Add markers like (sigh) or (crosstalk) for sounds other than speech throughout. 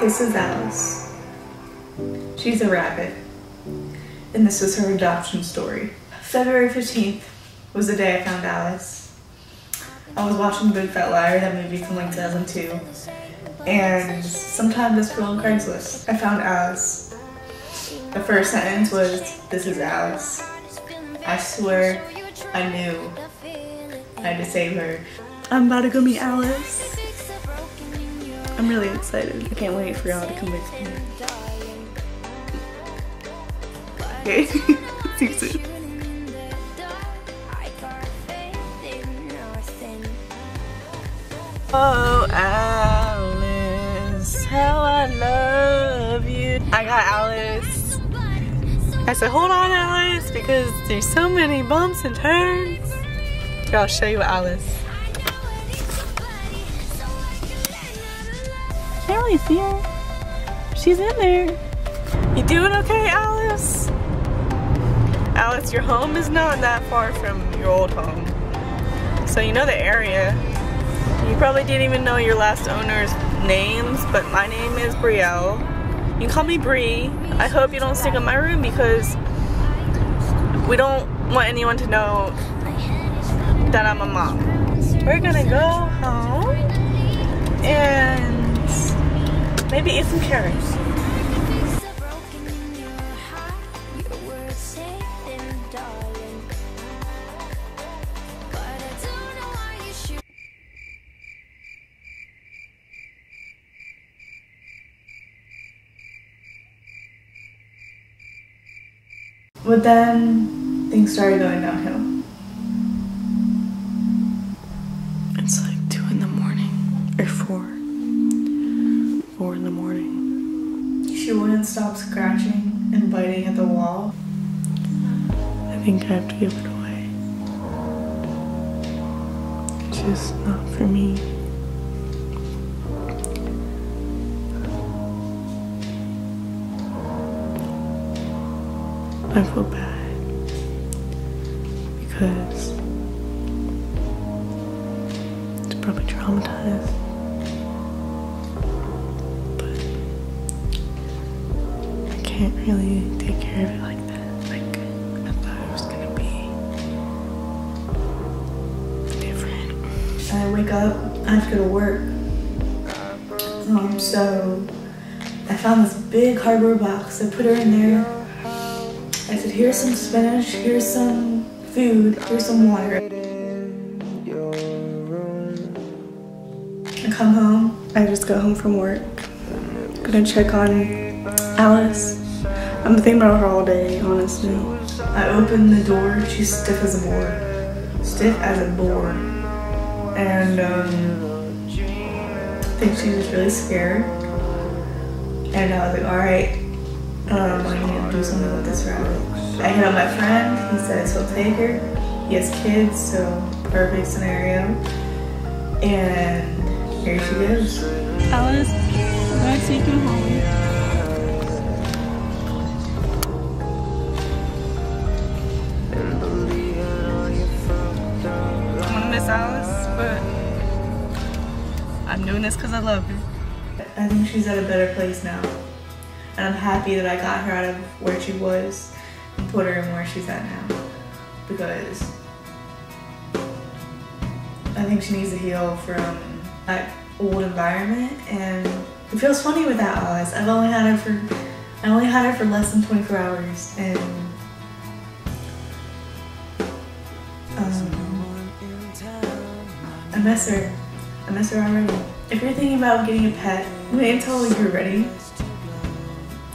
This is Alice. She's a rabbit. And this is her adoption story. February 15th was the day I found Alice. I was watching Big Fat Liar, that movie from like 2002. And sometime this girl on Craigslist, I found Alice. The first sentence was, This is Alice. I swear I knew I had to save her. I'm about to go meet Alice. I'm really excited. I can't wait for y'all to come with me. Okay, (laughs) see you soon. Oh, Alice, how I love you. I got Alice. I said, hold on, Alice, because there's so many bumps and turns. Here, I'll show you Alice. Can't really see her. She's in there. You doing okay, Alice? Alice, your home is not that far from your old home. So you know the area. You probably didn't even know your last owner's names, but my name is Brielle. You can call me Bree. I hope you don't stick in my room because we don't want anyone to know that I'm a mom. We're gonna go home and maybe eat some carrots. But then things started going downhill. She wouldn't stop scratching and biting at the wall. I think I have to give it away. It's just not for me. I feel bad because it's probably traumatized. I can't really take care of it like that. Like I thought it was gonna be different. I wake up, I have to go to work. Um, so I found this big cardboard box. I put her in there. I said, here's some spinach, here's some food, here's some water. I come home. I just got home from work. Gonna check on Alice. I'm thinking about her all day, honestly. I opened the door, she's stiff as a board. Stiff as a board. And um, I think she was really scared. And I was like, all right, um, I need to do something with this rabbit. I hit up my friend, he says he'll take her. He has kids, so perfect scenario. And here she goes. Alice, I'm gonna take you home. I'm doing this because I love her. I think she's at a better place now. And I'm happy that I got her out of where she was and put her in where she's at now. Because I think she needs to heal from that old environment and it feels funny without Alice. I've only had her for I only had her for less than 24 hours and um, I miss her. If you're thinking about getting a pet, wait until you're ready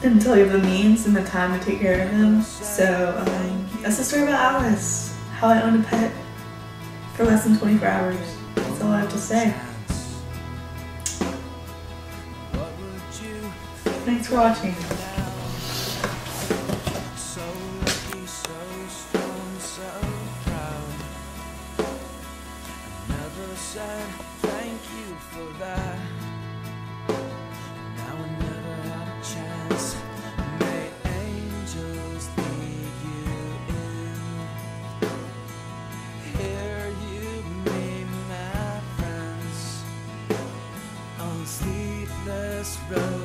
until you have the means and the time to take care of them. So um, that's the story about Alice, how I owned a pet for less than 24 hours. That's all I have to say. Thanks for watching. said thank you for that. Now we never had a chance. May angels lead you in. Here you meet my friends on sleepless roads.